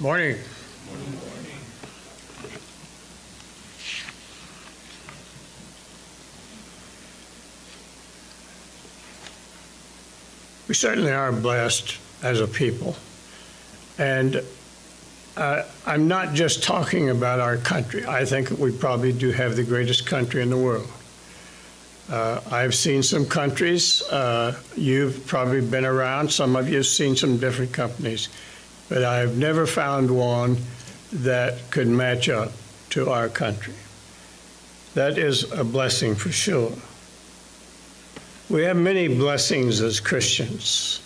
Morning. We certainly are blessed as a people. And uh, I'm not just talking about our country. I think we probably do have the greatest country in the world. Uh, I've seen some countries. Uh, you've probably been around. Some of you have seen some different companies. But I've never found one that could match up to our country. That is a blessing for sure. We have many blessings as Christians.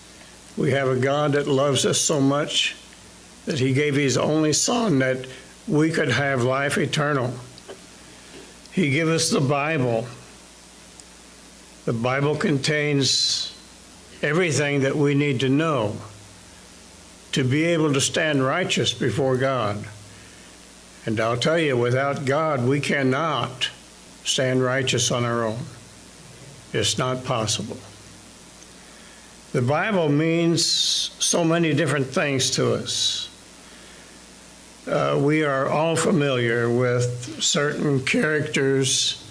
We have a God that loves us so much that he gave his only son that we could have life eternal. He gave us the Bible. The Bible contains everything that we need to know to be able to stand righteous before God. And I'll tell you, without God, we cannot stand righteous on our own. It's not possible. The Bible means so many different things to us. Uh, we are all familiar with certain characters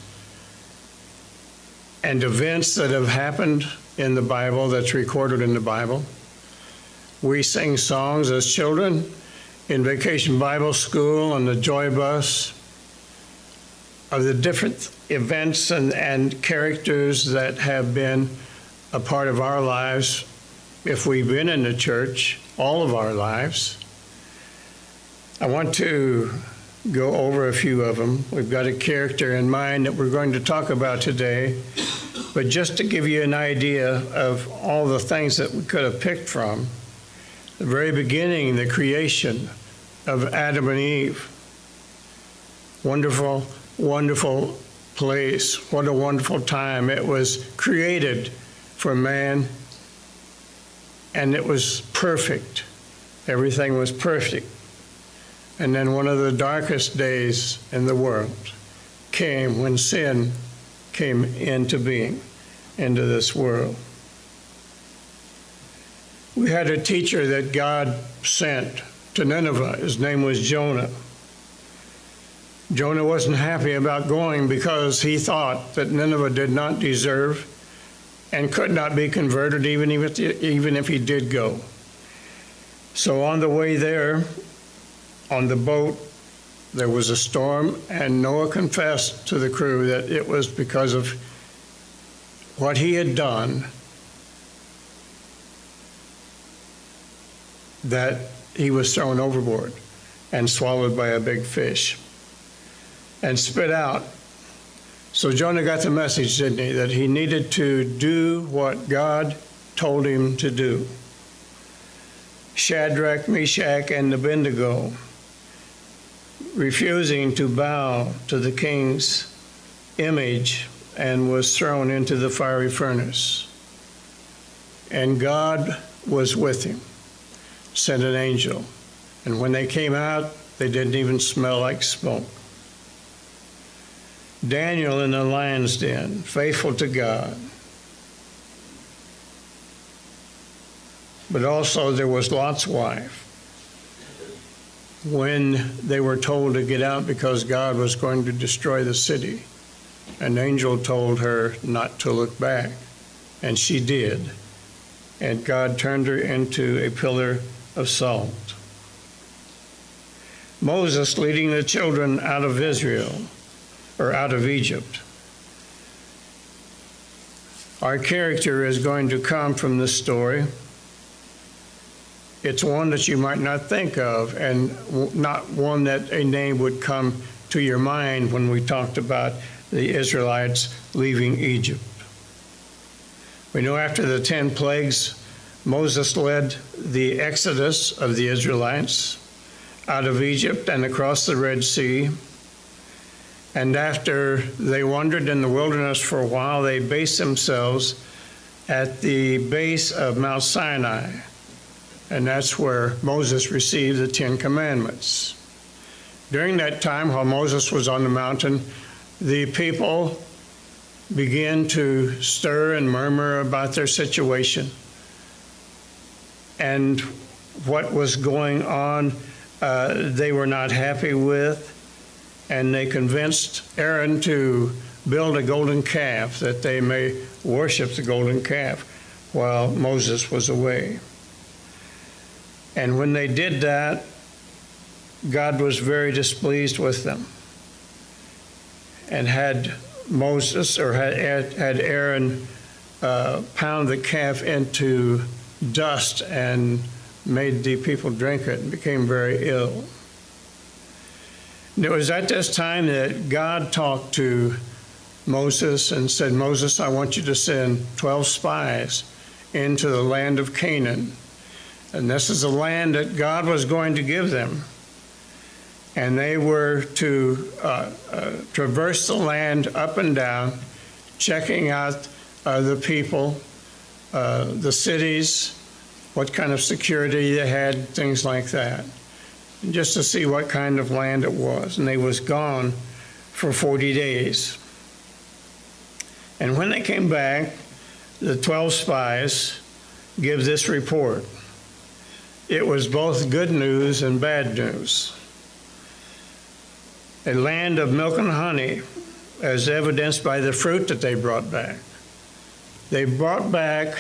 and events that have happened in the Bible that's recorded in the Bible. We sing songs as children in Vacation Bible School on the Joy Bus of the different events and, and characters that have been a part of our lives if we've been in the church all of our lives. I want to go over a few of them. We've got a character in mind that we're going to talk about today, but just to give you an idea of all the things that we could have picked from, the very beginning, the creation of Adam and Eve. Wonderful, wonderful place. What a wonderful time. It was created for man, and it was perfect. Everything was perfect. And then one of the darkest days in the world came when sin came into being, into this world. We had a teacher that God sent to Nineveh. His name was Jonah. Jonah wasn't happy about going because he thought that Nineveh did not deserve and could not be converted even if, even if he did go. So on the way there, on the boat, there was a storm, and Noah confessed to the crew that it was because of what he had done that he was thrown overboard and swallowed by a big fish and spit out. So Jonah got the message, didn't he, that he needed to do what God told him to do. Shadrach, Meshach, and Abednego refusing to bow to the king's image and was thrown into the fiery furnace. And God was with him, sent an angel. And when they came out, they didn't even smell like smoke. Daniel in the lion's den, faithful to God. But also there was Lot's wife when they were told to get out because God was going to destroy the city. An angel told her not to look back, and she did. And God turned her into a pillar of salt. Moses leading the children out of Israel, or out of Egypt. Our character is going to come from this story it's one that you might not think of and not one that a name would come to your mind when we talked about the Israelites leaving Egypt. We know after the 10 plagues, Moses led the exodus of the Israelites out of Egypt and across the Red Sea. And after they wandered in the wilderness for a while, they based themselves at the base of Mount Sinai and that's where Moses received the Ten Commandments. During that time, while Moses was on the mountain, the people began to stir and murmur about their situation and what was going on uh, they were not happy with, and they convinced Aaron to build a golden calf that they may worship the golden calf while Moses was away. And when they did that, God was very displeased with them and had Moses or had, had Aaron uh, pound the calf into dust and made the people drink it and became very ill. And it was at this time that God talked to Moses and said, Moses, I want you to send 12 spies into the land of Canaan. And this is the land that God was going to give them. And they were to uh, uh, traverse the land up and down, checking out uh, the people, uh, the cities, what kind of security they had, things like that, just to see what kind of land it was. And they was gone for 40 days. And when they came back, the 12 spies give this report. It was both good news and bad news. A land of milk and honey, as evidenced by the fruit that they brought back. They brought back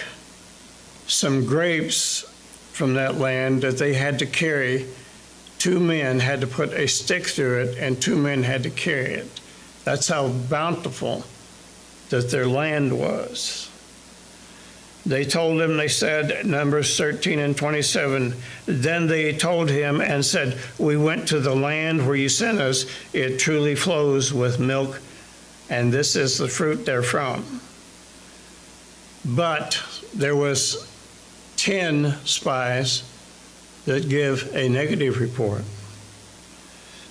some grapes from that land that they had to carry. Two men had to put a stick through it, and two men had to carry it. That's how bountiful that their land was. They told him, they said, Numbers 13 and 27, then they told him and said, We went to the land where you sent us. It truly flows with milk, and this is the fruit therefrom. But there was 10 spies that give a negative report.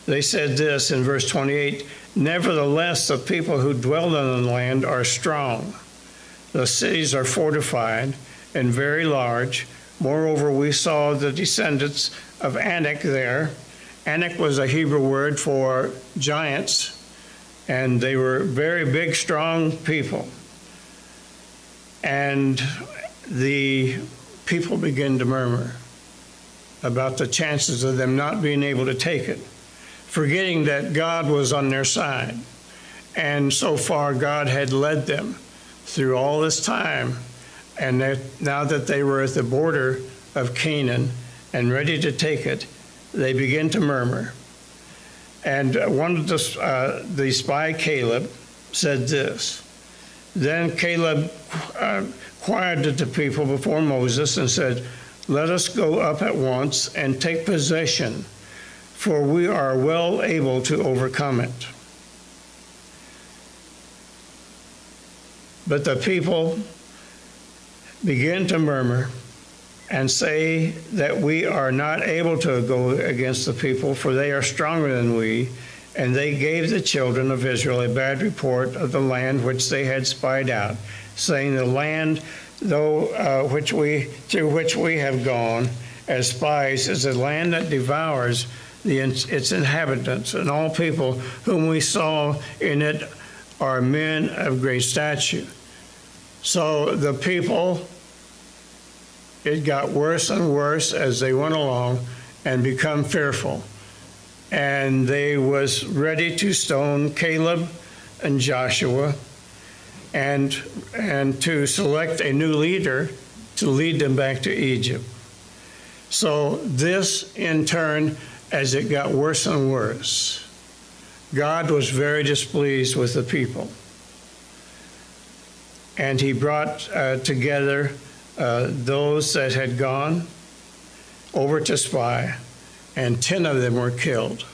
They said this in verse 28 Nevertheless, the people who dwell in the land are strong. The cities are fortified and very large. Moreover, we saw the descendants of Anak there. Anak was a Hebrew word for giants, and they were very big, strong people. And the people began to murmur about the chances of them not being able to take it forgetting that God was on their side. And so far, God had led them through all this time. And that now that they were at the border of Canaan and ready to take it, they begin to murmur. And one of the, uh, the spy, Caleb, said this. Then Caleb uh, quieted the people before Moses and said, Let us go up at once and take possession for we are well able to overcome it. But the people begin to murmur and say that we are not able to go against the people, for they are stronger than we. And they gave the children of Israel a bad report of the land which they had spied out, saying, The land, though uh, which we through which we have gone as spies, is a land that devours the, its inhabitants, and all people whom we saw in it are men of great stature. So the people, it got worse and worse as they went along and become fearful. And they was ready to stone Caleb and Joshua and, and to select a new leader to lead them back to Egypt. So this in turn as it got worse and worse, God was very displeased with the people. And he brought uh, together uh, those that had gone over to spy, and 10 of them were killed.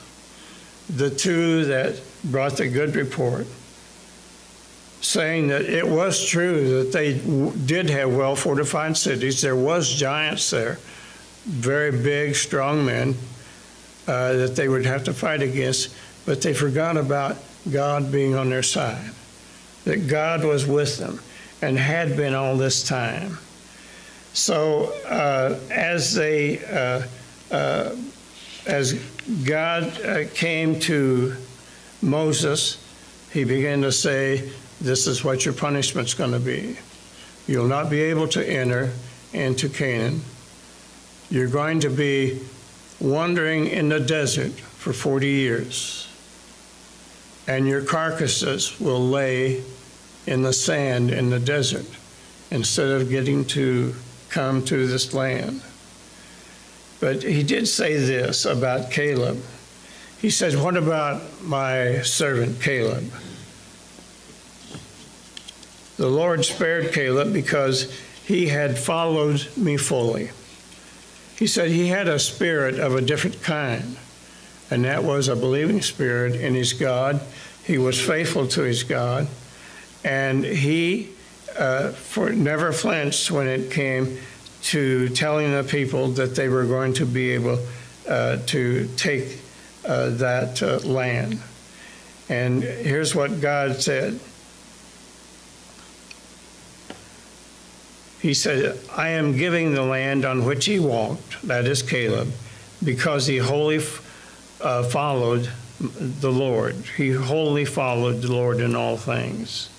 The two that brought the good report, saying that it was true that they did have well fortified cities. There was giants there, very big, strong men, uh, that they would have to fight against, but they forgot about God being on their side, that God was with them and had been all this time. So uh, as they, uh, uh as God uh, came to Moses, he began to say, "This is what your punishment's going to be. You'll not be able to enter into Canaan. You're going to be wandering in the desert for 40 years, and your carcasses will lay in the sand in the desert instead of getting to come to this land. But he did say this about Caleb. He said, What about my servant Caleb? The Lord spared Caleb because he had followed me fully. He said he had a spirit of a different kind, and that was a believing spirit in his God. He was faithful to his God, and he uh, for, never flinched when it came to telling the people that they were going to be able uh, to take uh, that uh, land. And here's what God said He said, I am giving the land on which he walked, that is Caleb, because he wholly uh, followed the Lord. He wholly followed the Lord in all things.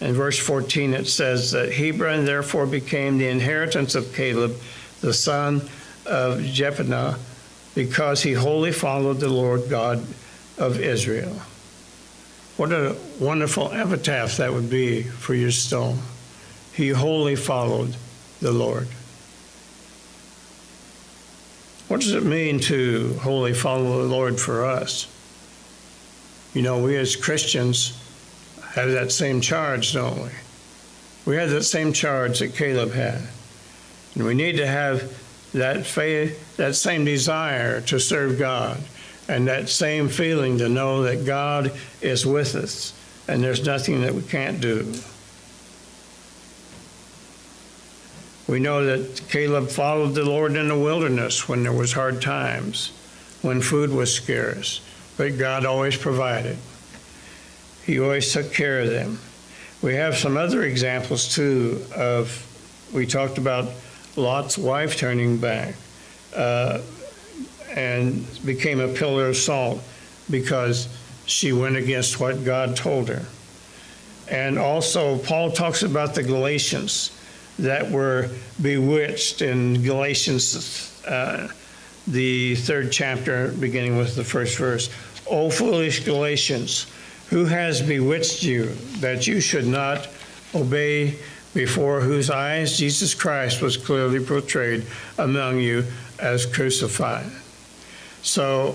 In verse 14, it says that Hebron therefore became the inheritance of Caleb, the son of Jephunneh, because he wholly followed the Lord God of Israel. What a wonderful epitaph that would be for your stone he wholly followed the Lord. What does it mean to wholly follow the Lord for us? You know, we as Christians have that same charge, don't we? We have that same charge that Caleb had. And we need to have that faith, that same desire to serve God, and that same feeling to know that God is with us and there's nothing that we can't do. We know that Caleb followed the Lord in the wilderness when there was hard times, when food was scarce, but God always provided. He always took care of them. We have some other examples too of, we talked about Lot's wife turning back uh, and became a pillar of salt because she went against what God told her. And also, Paul talks about the Galatians that were bewitched in Galatians, uh, the third chapter, beginning with the first verse. O foolish Galatians, who has bewitched you that you should not obey before whose eyes Jesus Christ was clearly portrayed among you as crucified? So,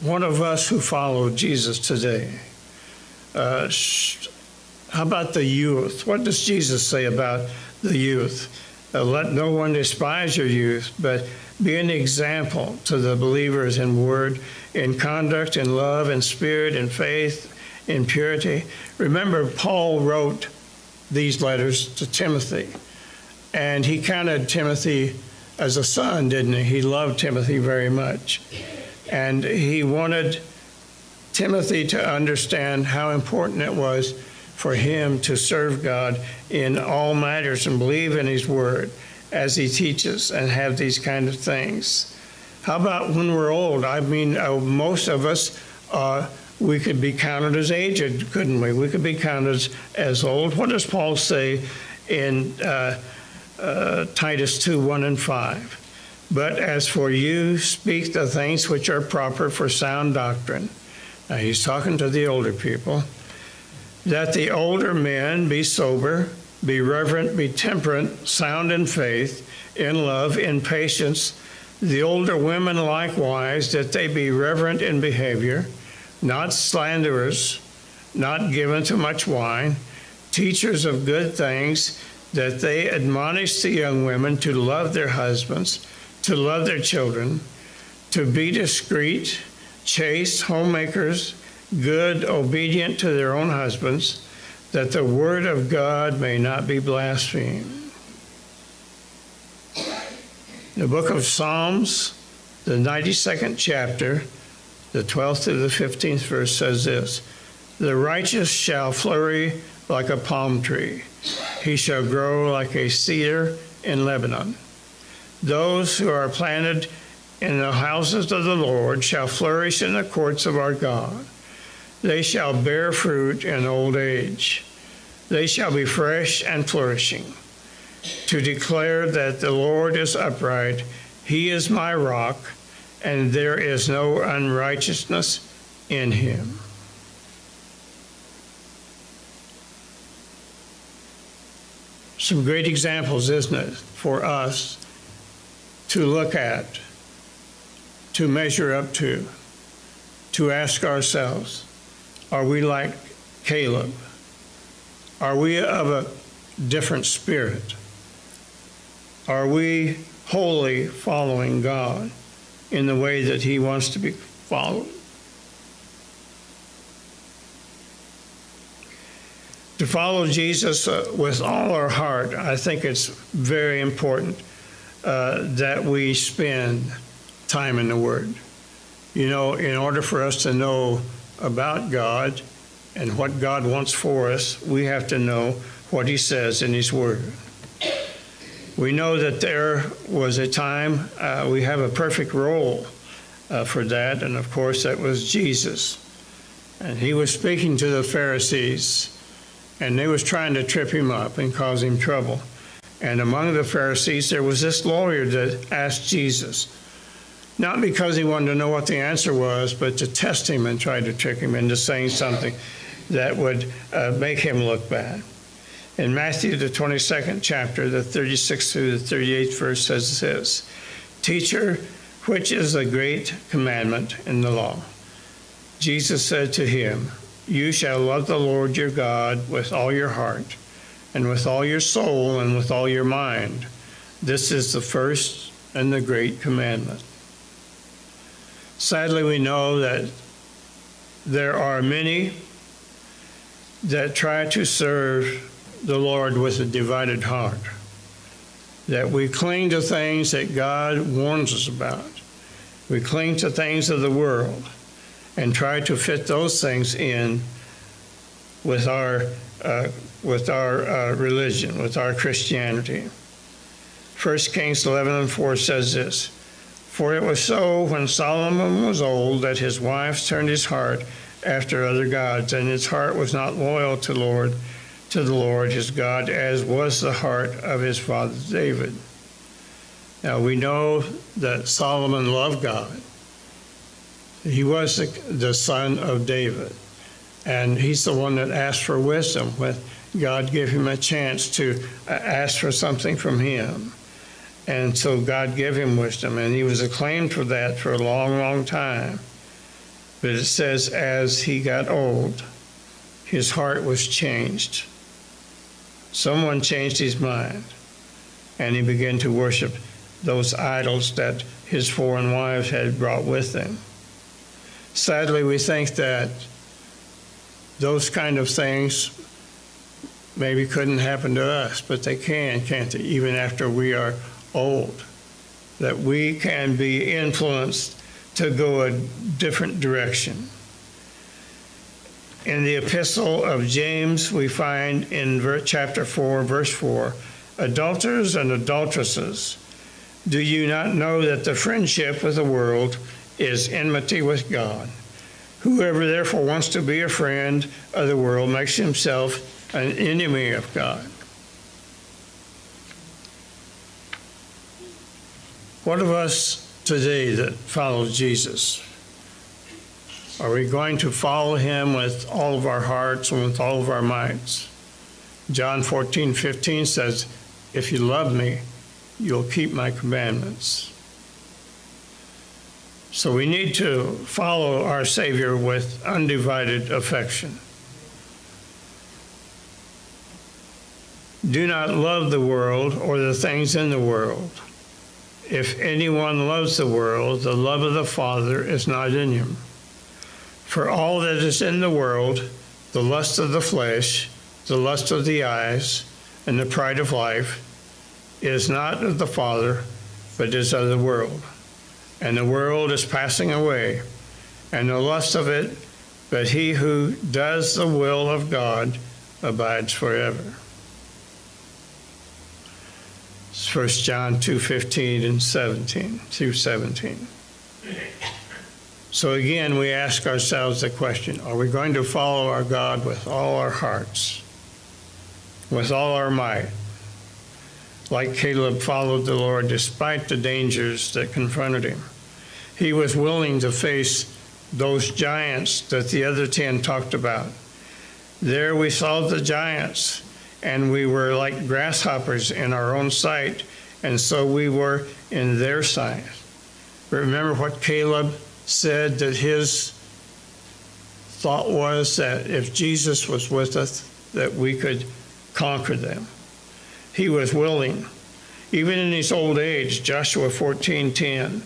one of us who follow Jesus today, uh, how about the youth? What does Jesus say about the youth. Uh, let no one despise your youth, but be an example to the believers in word, in conduct, in love, in spirit, in faith, in purity. Remember, Paul wrote these letters to Timothy, and he counted Timothy as a son, didn't he? He loved Timothy very much. And he wanted Timothy to understand how important it was for him to serve God in all matters and believe in his word as he teaches and have these kind of things. How about when we're old? I mean, uh, most of us, uh, we could be counted as aged, couldn't we? We could be counted as old. What does Paul say in uh, uh Titus 2 1 and 5? But as for you, speak the things which are proper for sound doctrine. Now, he's talking to the older people that the older men be sober, be reverent, be temperate, sound in faith, in love, in patience. The older women likewise, that they be reverent in behavior, not slanderers, not given to much wine, teachers of good things, that they admonish the young women to love their husbands, to love their children, to be discreet, chaste, homemakers, good, obedient to their own husbands, that the word of God may not be blasphemed. The book of Psalms, the 92nd chapter, the 12th to the 15th verse says this The righteous shall flourish like a palm tree, he shall grow like a cedar in Lebanon. Those who are planted in the houses of the Lord shall flourish in the courts of our God. They shall bear fruit in old age. They shall be fresh and flourishing, to declare that the Lord is upright. He is my rock, and there is no unrighteousness in him. Some great examples, isn't it, for us to look at, to measure up to, to ask ourselves are we like Caleb? Are we of a different spirit? Are we wholly following God in the way that He wants to be followed? To follow Jesus uh, with all our heart, I think it's very important uh, that we spend time in the Word. You know, in order for us to know about God and what God wants for us, we have to know what He says in His Word. We know that there was a time, uh, we have a perfect role uh, for that, and of course, that was Jesus. And He was speaking to the Pharisees, and they was trying to trip Him up and cause Him trouble. And among the Pharisees, there was this lawyer that asked Jesus, not because he wanted to know what the answer was, but to test him and try to trick him into saying something that would uh, make him look bad. In Matthew, the 22nd chapter, the 36th through the 38th verse says this Teacher, which is the great commandment in the law? Jesus said to him, You shall love the Lord your God with all your heart, and with all your soul, and with all your mind. This is the first and the great commandment. Sadly, we know that there are many that try to serve the Lord with a divided heart, that we cling to things that God warns us about. We cling to things of the world and try to fit those things in with our, uh, with our uh, religion, with our Christianity. 1 Kings 11 and 4 says this For it was so when Solomon was old that his wives turned his heart after other gods, and his heart was not loyal to the Lord, to the Lord his God, as was the heart of his father David. Now we know that Solomon loved God. He was the, the son of David, and he's the one that asked for wisdom when God gave him a chance to uh, ask for something from him. And so God gave him wisdom, and he was acclaimed for that for a long, long time. But it says, as he got old, his heart was changed. Someone changed his mind, and he began to worship those idols that his foreign wives had brought with them. Sadly, we think that those kind of things maybe couldn't happen to us, but they can, can't they? Even after we are old, that we can be influenced to go a different direction. In the epistle of James, we find in chapter 4, verse 4 Adulterers and adulteresses, do you not know that the friendship with the world is enmity with God? Whoever therefore wants to be a friend of the world makes himself an enemy of God. What of us today that follow Jesus? Are we going to follow him with all of our hearts and with all of our minds? John 14, 15 says, If you love me, you'll keep my commandments. So we need to follow our Savior with undivided affection. Do not love the world or the things in the world. If anyone loves the world, the love of the Father is not in him. For all that is in the world, the lust of the flesh, the lust of the eyes, and the pride of life, is not of the Father, but is of the world. And the world is passing away, and the lust of it, but he who does the will of God abides forever. 1 John 2:15 and 17 through 17. So again, we ask ourselves the question, are we going to follow our God with all our hearts, with all our might, like Caleb, followed the Lord despite the dangers that confronted him. He was willing to face those giants that the other 10 talked about. There we saw the giants, and we were like grasshoppers in our own sight, and so we were in their sight. Remember what Caleb said that his thought was that if Jesus was with us, that we could conquer them. He was willing, even in his old age, Joshua 14:10.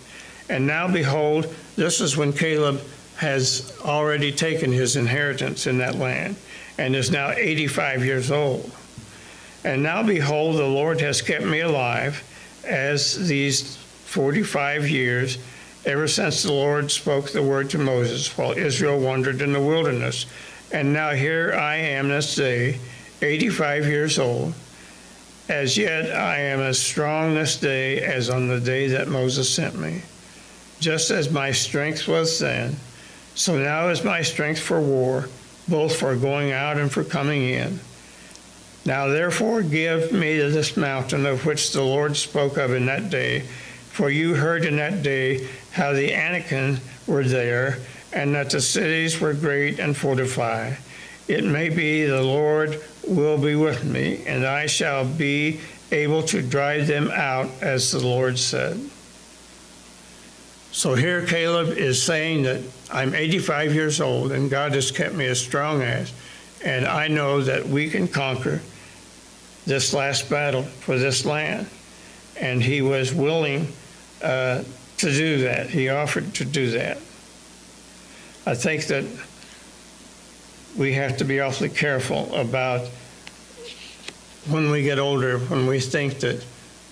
And now behold, this is when Caleb has already taken his inheritance in that land and is now 85 years old. And now behold, the Lord has kept me alive as these 45 years ever since the Lord spoke the word to Moses while Israel wandered in the wilderness. And now here I am this day, 85 years old. As yet I am as strong this day as on the day that Moses sent me. Just as my strength was then, so now is my strength for war, both for going out and for coming in. Now therefore give me this mountain of which the Lord spoke of in that day, for you heard in that day how the Anakim were there, and that the cities were great and fortified. It may be the Lord will be with me, and I shall be able to drive them out, as the Lord said. So here Caleb is saying that I'm 85 years old, and God has kept me as strong as, and I know that we can conquer this last battle for this land. And he was willing uh, to do that. He offered to do that. I think that we have to be awfully careful about when we get older, when we think that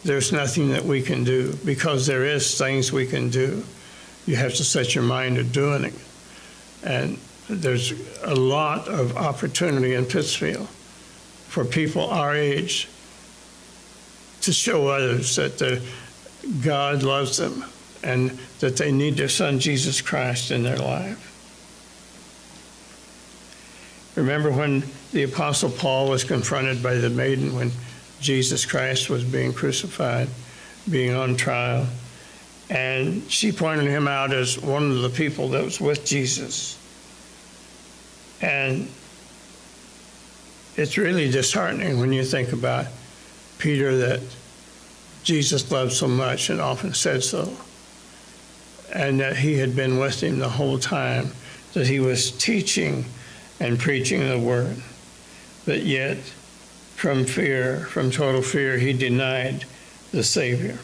there's nothing that we can do, because there is things we can do. You have to set your mind to doing it. And there's a lot of opportunity in Pittsfield for people our age to show others that God loves them and that they need their son Jesus Christ in their life. Remember when the Apostle Paul was confronted by the maiden when Jesus Christ was being crucified, being on trial, and she pointed him out as one of the people that was with Jesus. And it's really disheartening when you think about Peter that Jesus loved so much and often said so and that he had been with him the whole time, that he was teaching and preaching the word. But yet, from fear, from total fear, he denied the Savior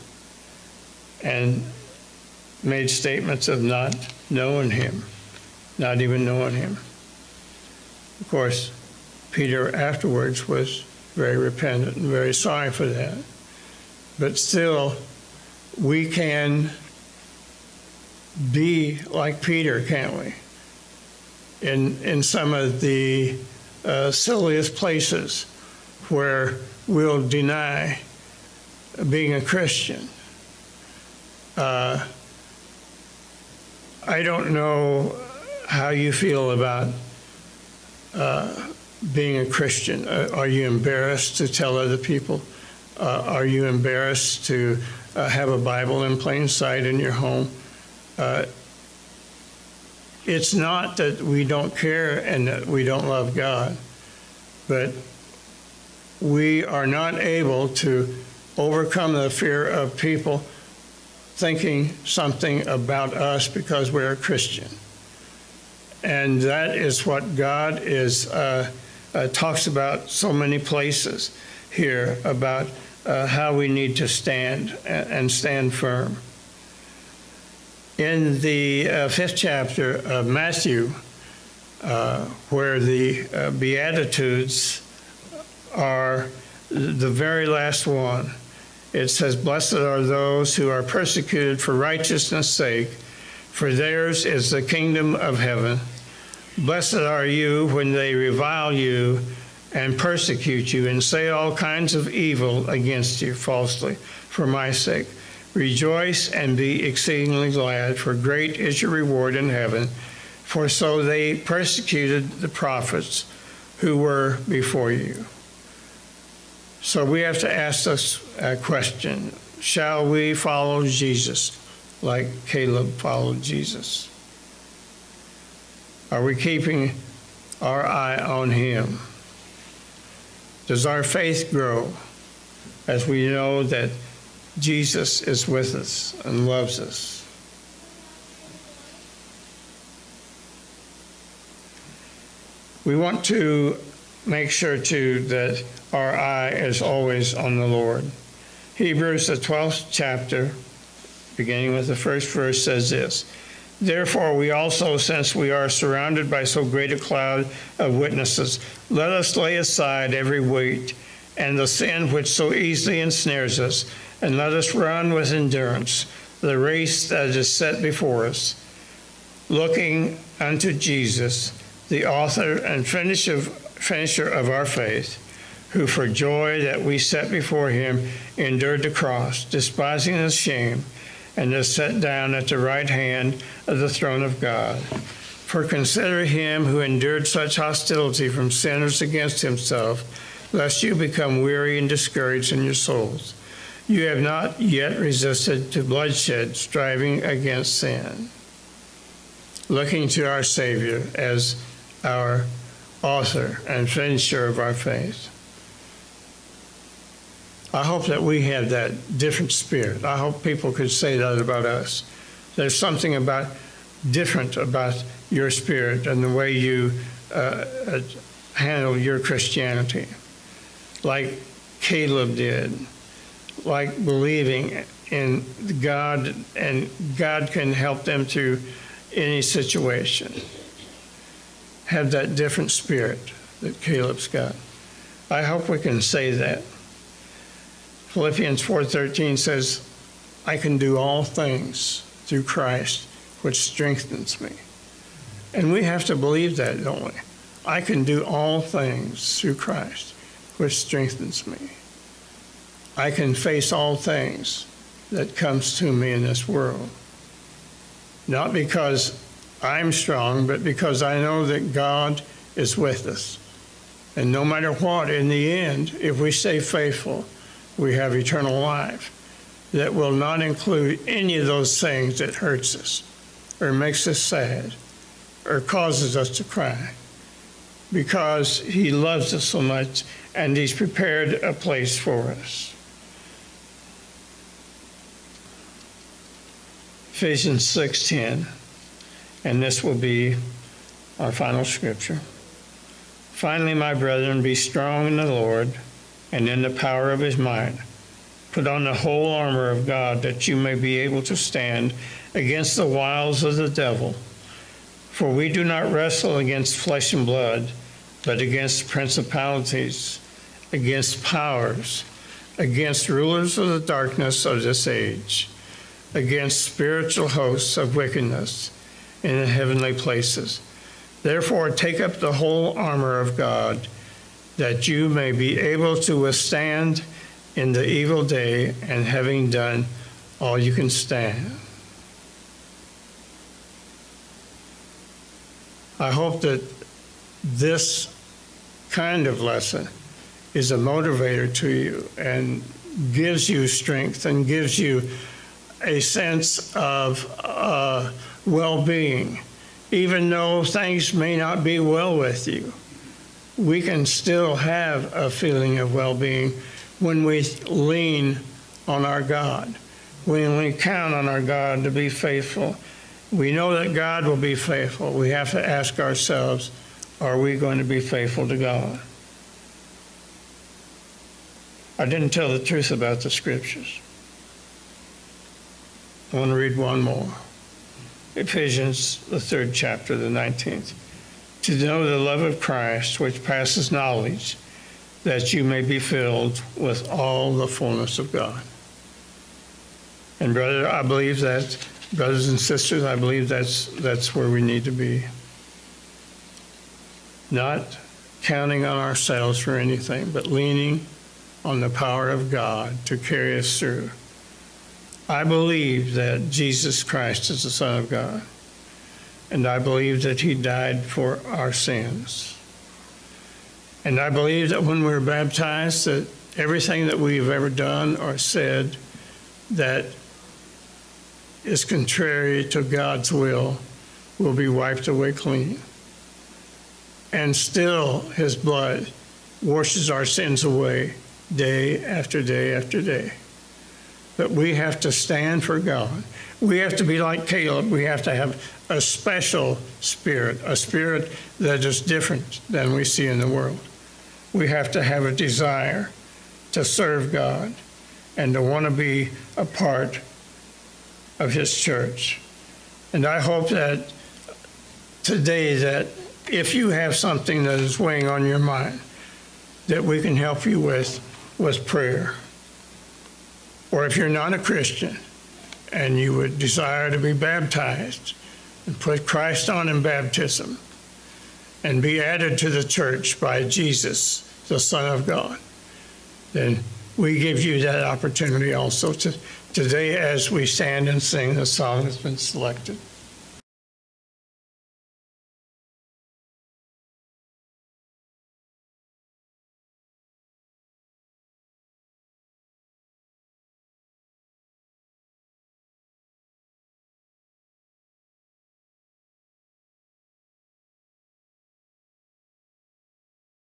and made statements of not knowing him, not even knowing him. Of course, Peter afterwards was very repentant and very sorry for that. But still, we can be like Peter, can't we? In, in some of the uh, silliest places where we'll deny being a Christian. Uh, I don't know how you feel about uh, being a Christian. Uh, are you embarrassed to tell other people? Uh, are you embarrassed to uh, have a Bible in plain sight in your home? Uh, it's not that we don't care and that we don't love God, but we are not able to overcome the fear of people thinking something about us because we're a Christian. And that is what God is uh, uh, talks about so many places here about uh, how we need to stand and stand firm in the uh, fifth chapter of Matthew, uh, where the uh, Beatitudes are the very last one, it says, Blessed are those who are persecuted for righteousness' sake, for theirs is the kingdom of heaven. Blessed are you when they revile you and persecute you and say all kinds of evil against you falsely for my sake. Rejoice and be exceedingly glad, for great is your reward in heaven. For so they persecuted the prophets who were before you. So we have to ask this uh, question Shall we follow Jesus like Caleb followed Jesus? Are we keeping our eye on Him? Does our faith grow as we know that Jesus is with us and loves us? We want to make sure, too, that our eye is always on the Lord. Hebrews, the 12th chapter, beginning with the first verse, says this Therefore, we also, since we are surrounded by so great a cloud of witnesses, let us lay aside every weight and the sin which so easily ensnares us, and let us run with endurance the race that is set before us, looking unto Jesus, the author and finisher of our faith, who for joy that we set before him endured the cross, despising the shame and is set down at the right hand of the throne of God. For consider him who endured such hostility from sinners against himself, lest you become weary and discouraged in your souls. You have not yet resisted to bloodshed, striving against sin. Looking to our Savior as our author and finisher of our faith. I hope that we have that different spirit. I hope people could say that about us. There's something about different about your spirit and the way you uh, uh, handle your Christianity, like Caleb did, like believing in God and God can help them through any situation. Have that different spirit that Caleb's got. I hope we can say that. Philippians 4:13 says, "I can do all things through Christ which strengthens me." And we have to believe that, don't we? I can do all things through Christ which strengthens me. I can face all things that comes to me in this world. Not because I'm strong, but because I know that God is with us. And no matter what, in the end, if we stay faithful, we have eternal life that will not include any of those things that hurts us or makes us sad or causes us to cry because he loves us so much and he's prepared a place for us. Ephesians 6:10 and this will be our final scripture. Finally, my brethren, be strong in the Lord and in the power of his might. Put on the whole armor of God that you may be able to stand against the wiles of the devil. For we do not wrestle against flesh and blood, but against principalities, against powers, against rulers of the darkness of this age, against spiritual hosts of wickedness in the heavenly places. Therefore, take up the whole armor of God that you may be able to withstand in the evil day, and having done all you can stand. I hope that this kind of lesson is a motivator to you and gives you strength and gives you a sense of uh, well being, even though things may not be well with you we can still have a feeling of well being when we lean on our God, when we count on our God to be faithful. We know that God will be faithful. We have to ask ourselves are we going to be faithful to God? I didn't tell the truth about the scriptures. I want to read one more. Ephesians, the third chapter, the 19th to know the love of Christ, which passes knowledge, that you may be filled with all the fullness of God. And brother, I believe that, brothers and sisters, I believe that's that's where we need to be. Not counting on ourselves for anything, but leaning on the power of God to carry us through. I believe that Jesus Christ is the Son of God and I believe that he died for our sins. And I believe that when we're baptized, that everything that we've ever done or said that is contrary to God's will will be wiped away clean. And still, his blood washes our sins away day after day after day. But we have to stand for God. We have to be like Caleb. We have to have a special spirit, a spirit that is different than we see in the world. We have to have a desire to serve God and to want to be a part of his church. And I hope that today that if you have something that is weighing on your mind, that we can help you with with prayer. Or if you're not a Christian and you would desire to be baptized and put Christ on in baptism and be added to the church by Jesus, the Son of God, then we give you that opportunity also to, today as we stand and sing the song that's been selected.